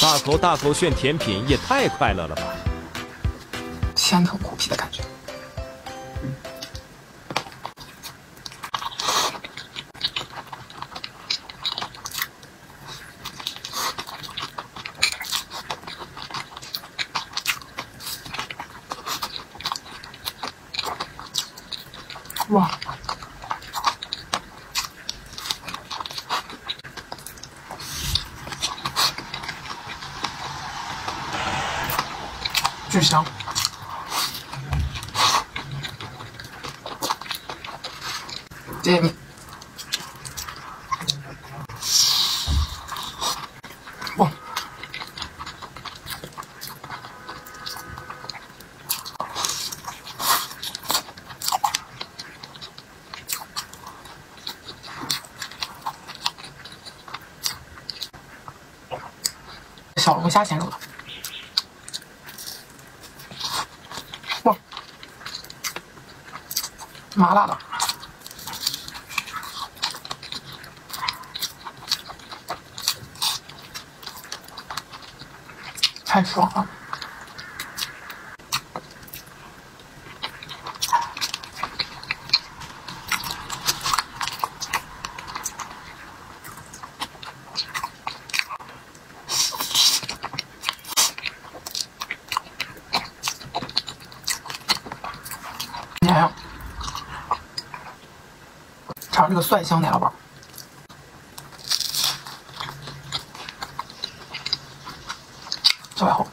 大口大口炫甜品也太快乐了吧！鲜疼苦皮的感觉。哇！巨香！谢谢你。哇！小龙虾鲜肉的。麻辣的，太爽了！你看，尝这个蒜香奶酪包，最好。